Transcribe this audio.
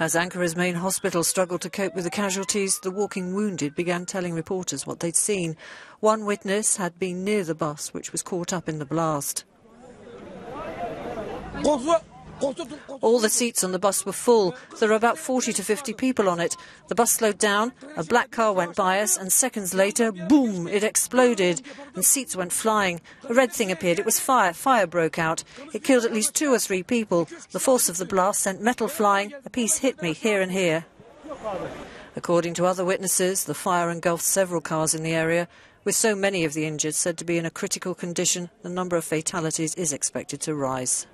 As Ankara's main hospital struggled to cope with the casualties, the walking wounded began telling reporters what they'd seen. One witness had been near the bus, which was caught up in the blast. All the seats on the bus were full. There were about 40 to 50 people on it. The bus slowed down, a black car went by us, and seconds later, boom, it exploded, and seats went flying. A red thing appeared. It was fire. Fire broke out. It killed at least two or three people. The force of the blast sent metal flying. A piece hit me here and here. According to other witnesses, the fire engulfed several cars in the area. With so many of the injured said to be in a critical condition, the number of fatalities is expected to rise.